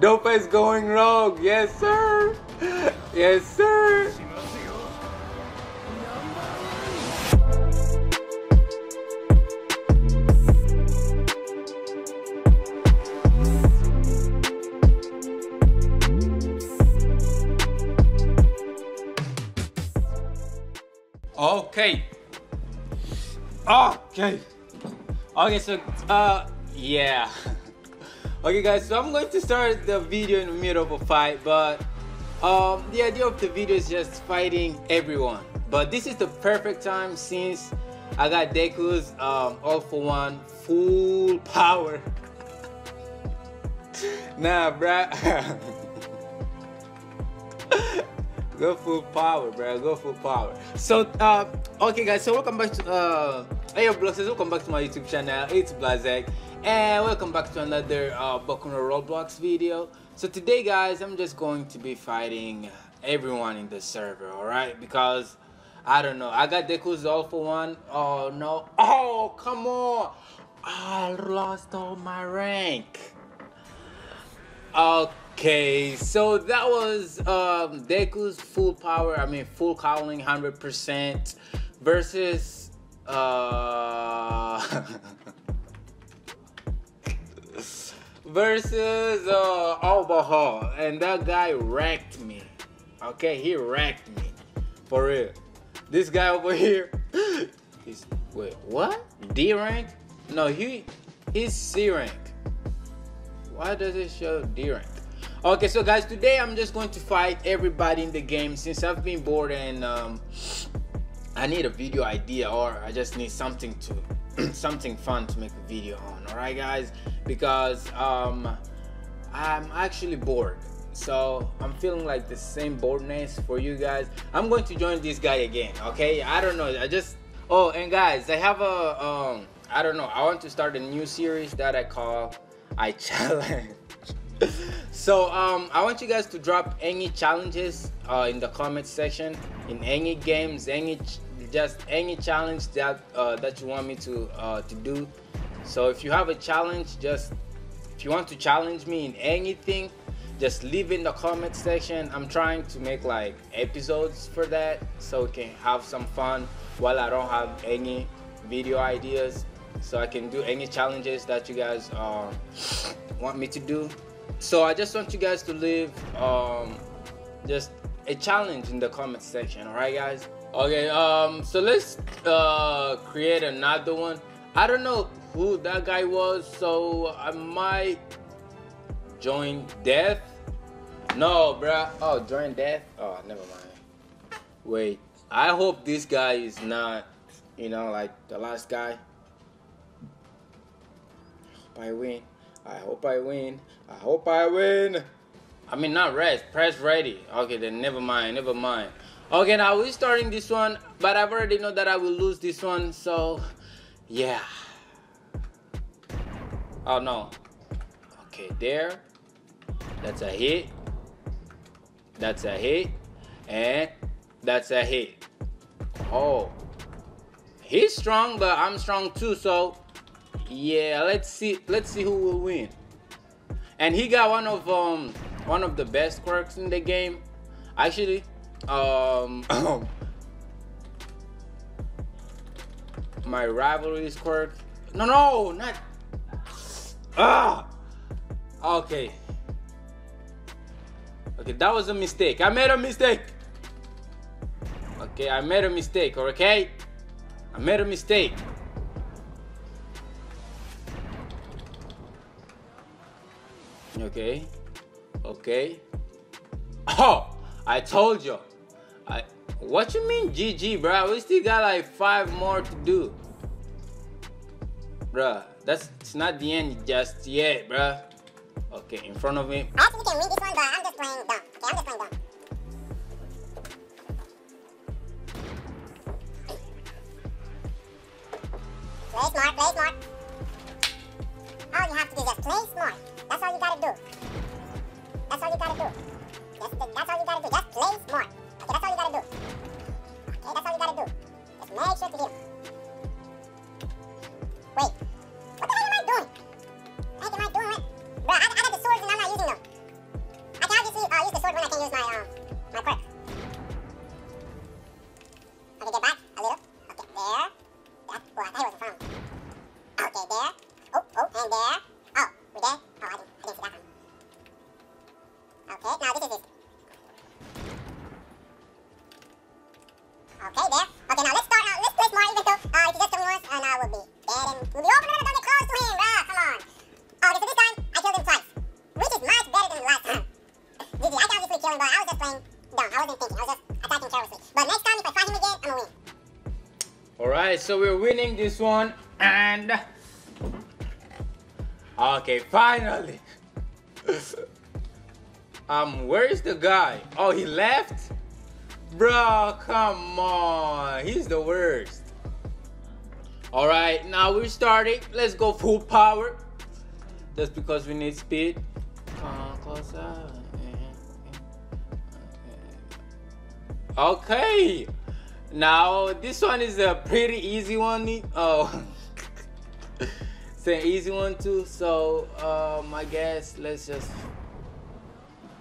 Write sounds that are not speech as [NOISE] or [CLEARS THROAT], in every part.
DOFA is going rogue. Yes, sir. Yes, sir. Okay. Okay. Okay, so uh yeah. Okay guys, so I'm going to start the video in the middle of a fight, but um the idea of the video is just fighting everyone. But this is the perfect time since I got Deku's um all for one full [LAUGHS] power. nah bruh. [LAUGHS] Go full power, bro. Go full power. So, uh, okay, guys. So, welcome back to uh, hey, Bloxers. Welcome back to my YouTube channel. It's BlaZaCkk, and welcome back to another uh, Boku no Roblox video. So today, guys, I'm just going to be fighting everyone in the server. All right, because I don't know. I got Deku's all for one. Oh no. Oh come on. I lost all my rank. Okay. So that was um, Deku's full power, I mean full cowling 100% versus uh [LAUGHS] versus uh Albaha and that guy wrecked me. Okay, he wrecked me. For real. This guy over [LAUGHS] here he's wait, what? D rank? No, he he's C rank. Why does it show D rank? Okay, so guys, today I'm just going to fight everybody in the game since I've been bored and um, I need a video idea or I just need something to [CLEARS THROAT] something fun to make a video on. All right, guys, because um, I'm actually bored. So I'm feeling like the same boredness for you guys. I'm going to join this guy again. Okay, I don't know. I just oh and guys, I have a um I don't know. I want to start a new series that I call I challenge [LAUGHS] so um, I want you guys to drop any challenges uh, in the comment section in any games, any just any challenge that uh, that you want me to uh, to do. So if you have a challenge, just if you want to challenge me in anything, just leave in the comment section. I'm trying to make like episodes for that so we can have some fun while I don't have any video ideas. So I can do any challenges that you guys uh, [SNIFFS] want me to do so i just want you guys to leave um just a challenge in the comment section all right guys okay um so let's uh create another one i don't know who that guy was so i might join death no bruh oh join death oh never mind wait i hope this guy is not you know like the last guy I hope I win I hope I win. I hope I win. I mean, not rest. Press ready. Okay, then never mind. Never mind. Okay, now we're starting this one, but I've already know that I will lose this one, so yeah. Oh no. Okay, there. That's a hit. That's a hit. And that's a hit. Oh. He's strong, but I'm strong too, so yeah let's see let's see who will win and he got one of um one of the best quirks in the game actually um [COUGHS] my rivalry's quirk no no not ah okay okay that was a mistake i made a mistake okay i made a mistake okay i made a mistake Okay. Okay. Oh, I told you. I. What you mean GG, bro? We still got like five more to do. Bruh, that's it's not the end just yet, bruh. Okay, in front of me. I actually can win this one, but I'm just playing dumb. Okay, I'm just playing dumb. Play smart, play smart. All you have to do is just play smart. That's all you gotta do. That's all you gotta do. Just, that's all you gotta do. Just play smart. But next time if I fight him again, I'ma win. Alright, so we're winning this one and... Okay, finally! [LAUGHS] um, where is the guy? Oh, he left? Bro, come on. He's the worst. Alright, now we're starting. Let's go full power. Just because we need speed. Come on, close up. Okay. Now this one is a pretty easy one. Oh, [LAUGHS] it's an easy one too. So um, I guess let's just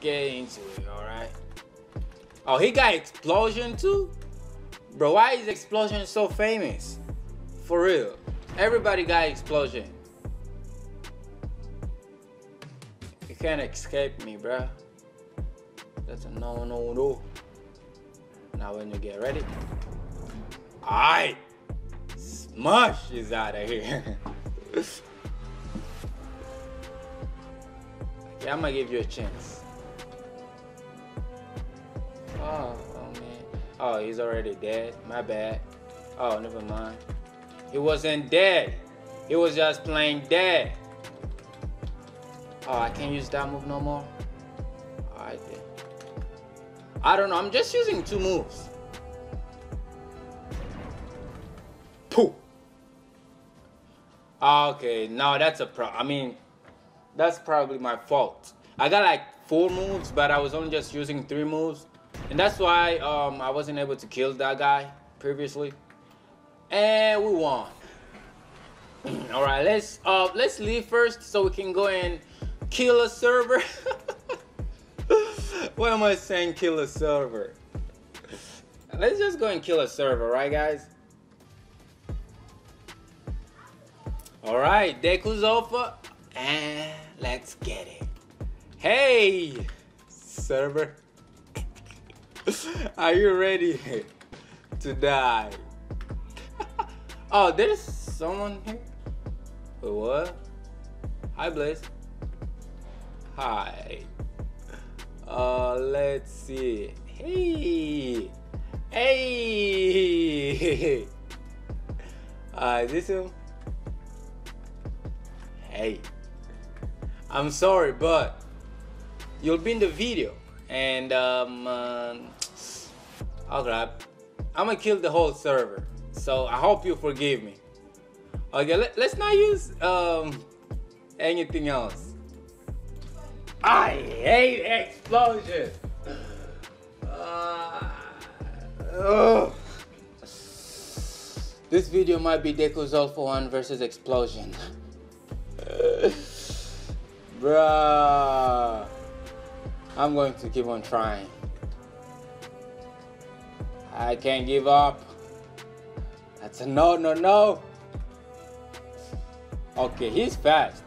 get into it. All right. Oh, he got explosion too, bro. Why is explosion so famous? For real, everybody got explosion. You can't escape me, bro. That's a no, no, no. Now when you get ready. Alright. Smush is out of here. [LAUGHS] okay, I'm gonna give you a chance. Oh, oh man. Oh, he's already dead. My bad. Oh, never mind. He wasn't dead. He was just playing dead. Oh, I can't use that move no more. Alright then. I don't know. I'm just using two moves. Pooh. Okay, now that's a pro. I mean, that's probably my fault. I got like four moves, but I was only just using three moves, and that's why um, I wasn't able to kill that guy previously. And we won. [CLEARS THROAT] All right, let's uh, let's leave first so we can go and kill a server. [LAUGHS] [LAUGHS] Why am I saying kill a server? Let's just go and kill a server, right, guys? All right, Deku's over, and let's get it. Hey, server, [LAUGHS] are you ready to die? [LAUGHS] oh, there's someone here. Wait, what? Hi, Blaze. Hi. Uh, let's see. Hey, hey. [LAUGHS] Uh, is this hey. I'm sorry but you'll be in the video. And um uh, oh crap i'm gonna kill the whole server. So i hope you forgive me. Okay let, us not use um anything else i hate explosions. uh. This video might be Deku's for 1 versus Explosion. [SIGHS] Bruh. I'm going to keep on trying. I can't give up. That's a no, no, no. Okay, he's fast.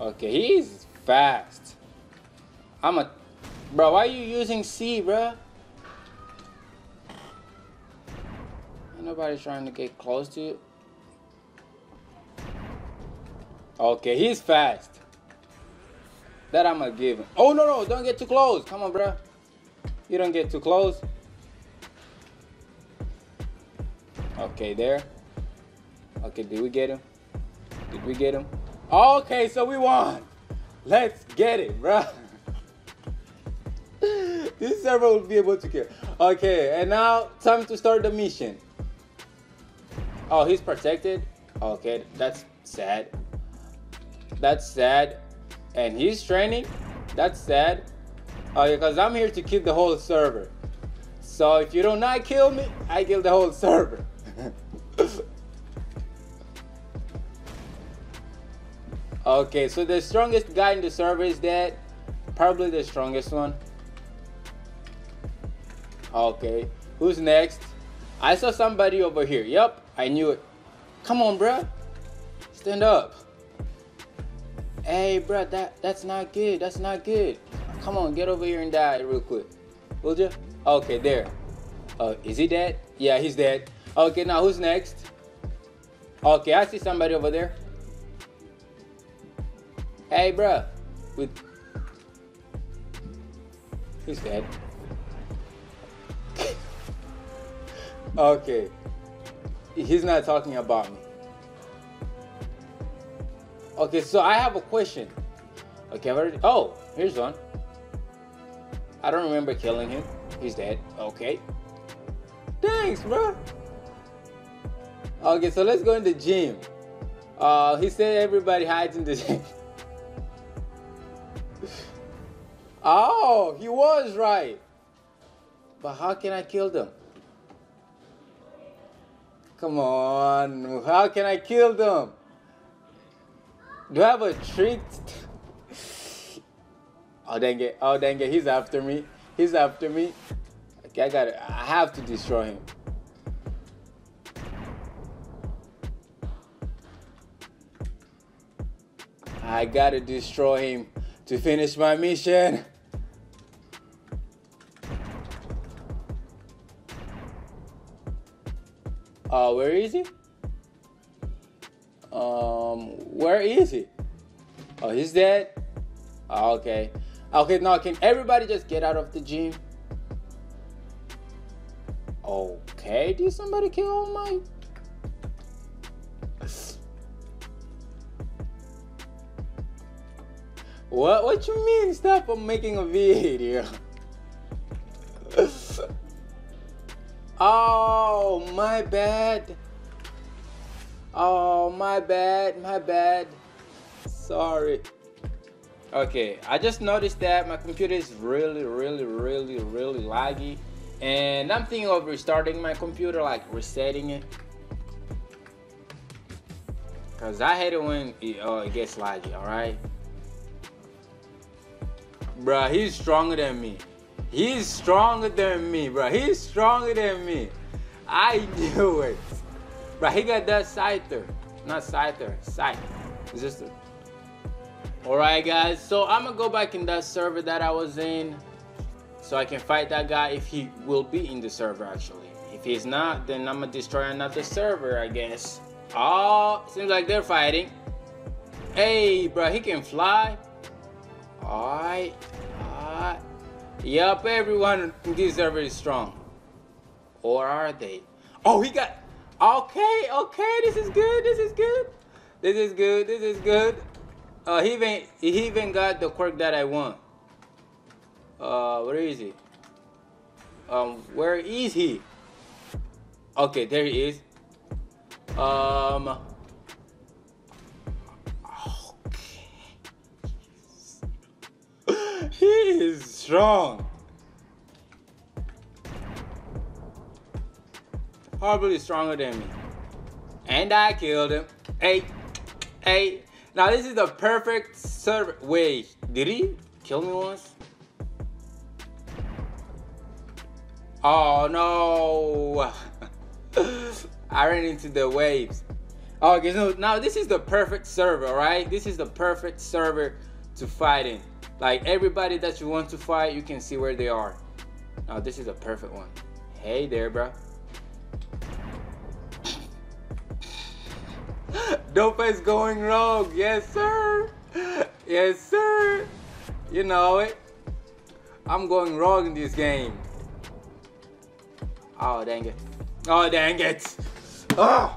Okay, he's fast. I'm a Bro, why are you using C, bro? Ain't nobody trying to get close to you. Okay, he's fast. That I'm gonna give him. Oh, no, no, don't get too close. Come on, bro. You don't get too close. Okay, there. Okay, did we get him? Did we get him? Okay, so we won. Let's get it, bro. [LAUGHS] this server will be able to kill. Okay, and now time to start the mission. Oh, he's protected. Okay, that's sad. That's sad. And he's training. That's sad. Okay, because I'm here to kill the whole server. So if you do not kill me, I kill the whole server. Okay, so the strongest guy in the server is dead. Probably the strongest one. Okay. Who's next? I saw somebody over here. Yep, I knew it. Come on, bruh. Stand up. Hey, bruh, that, that's not good. That's not good. Come on, get over here and die real quick. Will you? Okay, there. Uh, is he dead? Yeah, he's dead. Okay, now who's next? Okay, I see somebody over there. Hey, bro. With he's dead. [LAUGHS] okay. He's not talking about me. Okay, so I have a question. Okay, I've already. Oh, here's one. I don't remember killing him. He's dead. Okay. Thanks, bro. Okay, so let's go in the gym. Uh, he said everybody hides in the [LAUGHS] gym. Oh, he was right. But how can I kill them? Come on, how can I kill them? Do I have a trick? oh dang it! Oh dang it! He's after me. He's after me. Okay, I gotta. I have to destroy him. I gotta destroy him to finish my mission. Uh, where is he? Um, where is he? Oh, he's dead. Oh, okay. Okay, now can everybody just get out of the gym? Okay, did somebody kill my? What? What you mean? Stop from making a video. [LAUGHS] oh, my bad. Oh, my bad. My bad. Sorry. Okay, I just noticed that my computer is really, really, really, really laggy. And I'm thinking of restarting my computer, like resetting it. Cause I hate it when it, uh, it gets laggy, alright? Bruh, he's stronger than me. He's stronger than me, bro. He's stronger than me. I knew it. Bro, he got that scyther. Not scyther, scythe. It's just a... Alright guys, so I'm gonna go back in that server that I was in so I can fight that guy if he will be in the server actually. If he's not, then I'm gonna destroy another server, I guess. Oh, seems like they're fighting. Hey, bro, he can fly. Alright, alright. Yup, everyone this server is strong. Or are they? Oh, he got. Okay, okay, this is good, this is good. This is good, this is good. Uh, he even he even got the quirk that I want. Uh, where is he? Um, where is he? Okay, there he is. Um. He is strong. Probably stronger than me. And I killed him. Hey, hey. Now this is the perfect server. Wait, did he kill me once? Oh no! [LAUGHS] I ran into the waves. Okay, so now this is the perfect server, right? This is the perfect server to fight in. Like everybody that you want to fight, you can see where they are. Now this is a perfect one. Hey there, bro. [LAUGHS] DOFA is going rogue. Yes, sir. Yes, sir. You know it. I'm going rogue in this game. Oh, dang it. Oh, dang it. Oh,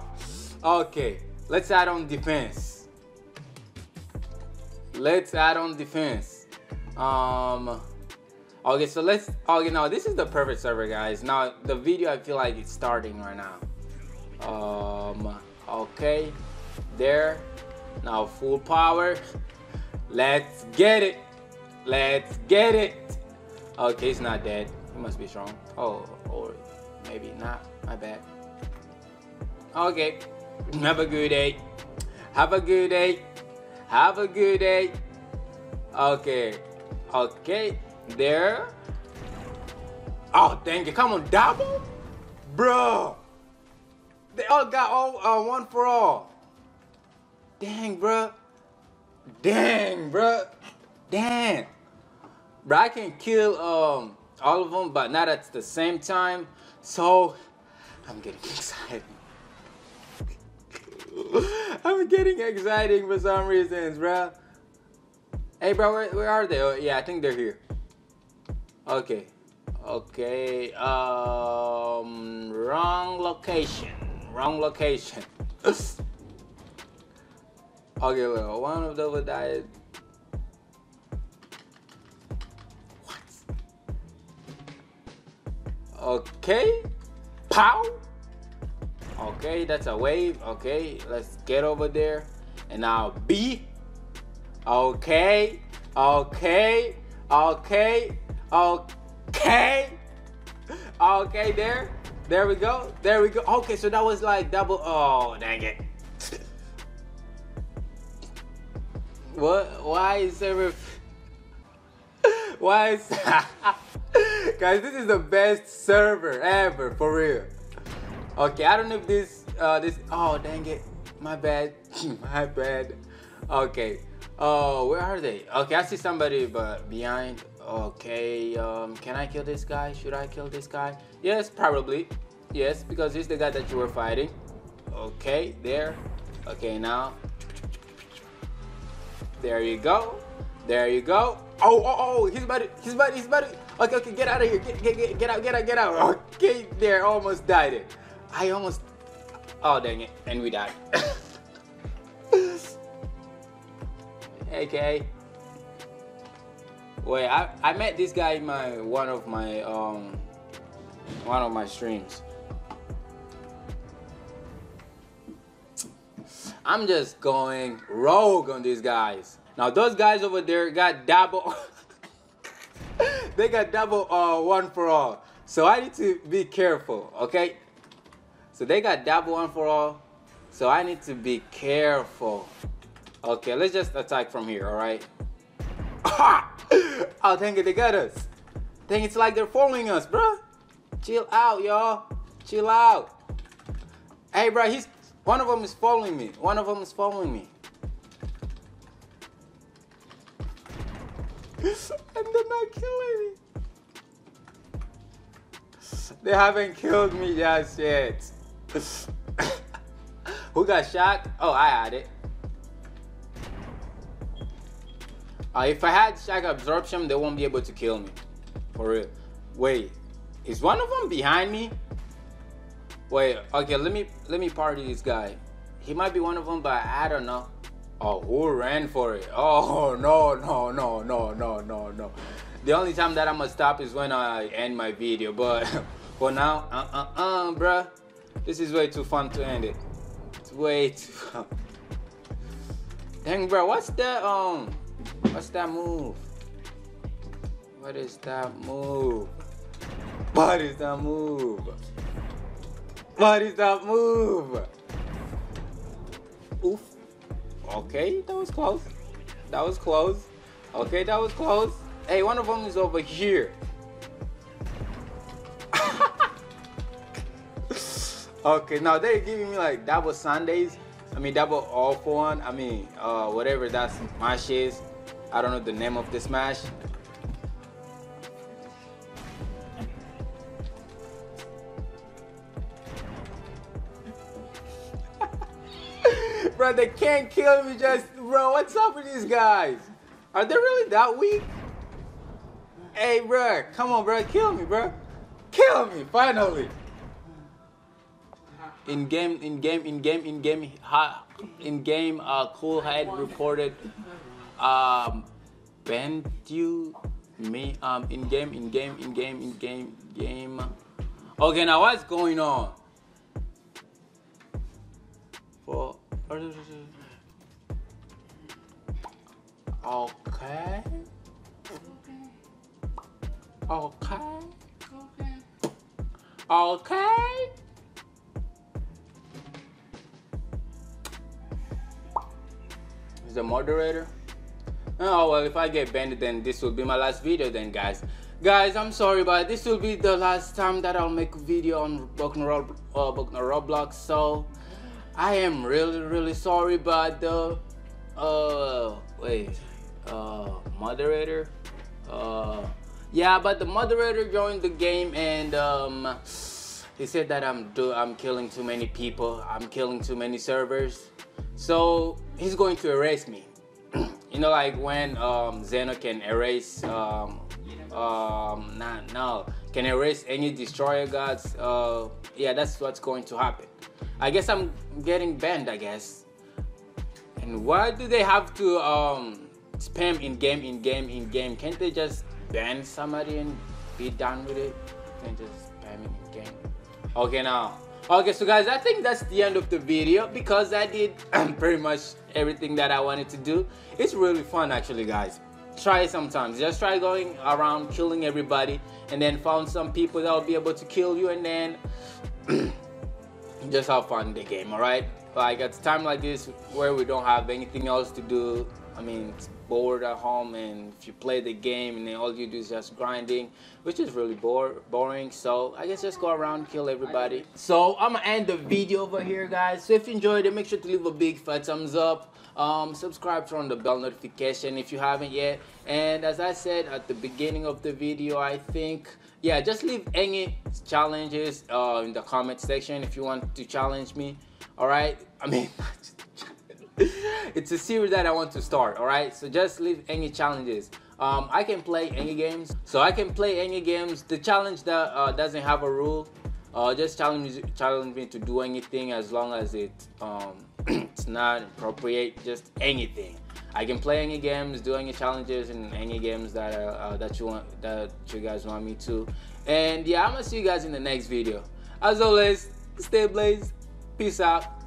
okay. Let's add on defense. Let's add on defense. Um, okay, so let's, okay, now this is the perfect server, guys. Now, the video, I feel like it's starting right now. Um, okay, there. Now, full power. Let's get it. Let's get it. Okay, he's not dead. He must be strong. Oh, or maybe not. My bad. Okay. [CLEARS THROAT] Have a good day. Have a good day. Have a good day. Okay. Okay. There. Oh, dang it. Come on, double? Bro. They all got all uh, one for all. Dang, bro. Dang, bro. Dang. Bro, I can kill um all of them, but not at the same time. So, I'm getting [LAUGHS] excited. [LAUGHS] I'm getting excited for some reasons, bro. Hey, bro, where, where are they? Oh, yeah, I think they're here. Okay. Okay. Um, wrong location. Wrong location. [GASPS] okay, look, one of them died. What? Okay. Pow. Okay, that's a wave. Okay, let's get over there. And now B. Okay. Okay. Okay. Okay. Okay, there. There we go. There we go. Okay, so that was like double. Oh, dang it. what? Why is every. [LAUGHS] Why is. [LAUGHS] Guys, this is the best server ever, for real. Okay, I don't know if this. Uh, this. Oh, dang it. My bad. [LAUGHS] My bad. Okay. Oh, where are they? Okay, I see somebody but behind. Okay, um, can I kill this guy? Should I kill this guy? Yes, probably. Yes, because he's the guy that you were fighting. Okay, there. Okay, now. There you go. There you go. Oh, oh, oh, he's about to, he's about to, he's about to. Okay, okay, get out of here. Get, get, get, get out, get out, get out. Okay, there, almost died it. I almost, oh, dang it. And we died. [COUGHS] okay. Wait, I, I met this guy in my one of my um one of my streams. I'm just going rogue on these guys. Now those guys over there got double [LAUGHS] they got double uh one for all. So I need to be careful, okay? So they got double one for all. So I need to be careful. Okay, let's just attack from here, alright? [LAUGHS] oh, dang it, they got us. Dang, it's like they're following us, bro. Chill out, y'all. Chill out. Hey, bro, he's one of them is following me. One of them is following me. [LAUGHS] and they're not killing me. They haven't killed me just yet. [LAUGHS] Who got shot? Oh, I had it. Uh, if I had shock absorption, they won't be able to kill me. For real. Wait, is one of them behind me? Wait, okay, let me let me party this guy. He might be one of them, but I don't know. Oh, who ran for it? Oh [LAUGHS] no no no no no no no. The only time that I'm gonna stop is when I end my video. But [LAUGHS] for now, uh uh uh, bruh, this is way too fun to end it. It's way too. Fun. [LAUGHS] Dang, bro, what's that um? What's that move? What is that move? What is that move? What is that move? Oof. Okay, that was close. That was close. Okay, that was close. Hey, one of them is over here. [LAUGHS] okay, now they're giving me like double Sundays. I mean, double all for one. I mean, uh, whatever that smash is. I don't know the name of this [LAUGHS] match. bro, they can't kill me just, bro, what's up with these guys? Are they really that weak? Hey, bro, come on, bro, kill me, bro. Kill me, finally. In game, in game, in game, in game, in game, uh, Cool had reported, um, bend you, me, um, in game, in game, in game, in game, game. Okay, now what's going on? For Okay. Okay. Okay. Is the moderator? Oh well, if I get banned, then this will be my last video then, guys. Guys, I'm sorry, but this will be the last time that I'll make a video on Rob uh, Roblox. So I am really, really sorry, but the uh wait uh moderator uh yeah but the moderator joined the game and um he said that i'm do i'm killing too many people i'm killing too many servers so he's going to arrest me You know, like when um, Zeno can erase, um, um, nah, no, can erase any destroyer gods. Uh, yeah, that's what's going to happen. I guess I'm getting banned. I guess. And why do they have to um, spam in game, in game, in game? Can't they just ban somebody and be done with it? Can't just spam in game. Okay, now. Okay, so guys, I think that's the end of the video because I did [CLEARS THROAT] pretty much everything that I wanted to do. It's really fun actually, guys. Try it sometimes. Just try going around killing everybody and then found some people that will be able to kill you and then [CLEARS THROAT] just have fun the game, alright? Like at a time like this where we don't have anything else to do, I mean, bored at home and if you play the game and then all you do is just grinding, which is really bore boring. So I guess just go around, kill everybody. So I'm gonna end the video over here, guys. So if you enjoyed it, make sure to leave a big fat thumbs up. Um, subscribe, turn on the bell notification if you haven't yet. And as I said at the beginning of the video, I think, yeah, just leave any challenges uh, in the comment section if you want to challenge me. All right, I mean. [LAUGHS] [LAUGHS] it's a series that I want to start, alright? So just leave any challenges. Um, I can play any games. So I can play any games. The challenge that uh, doesn't have a rule, uh, just challenge, challenge me to do anything as long as it um, [CLEARS THROAT] it's not appropriate, just anything. I can play any games, do any challenges in any games that uh, uh, that you want that you guys want me to. And yeah, I'm gonna see you guys in the next video. As always, stay blazed. Peace out.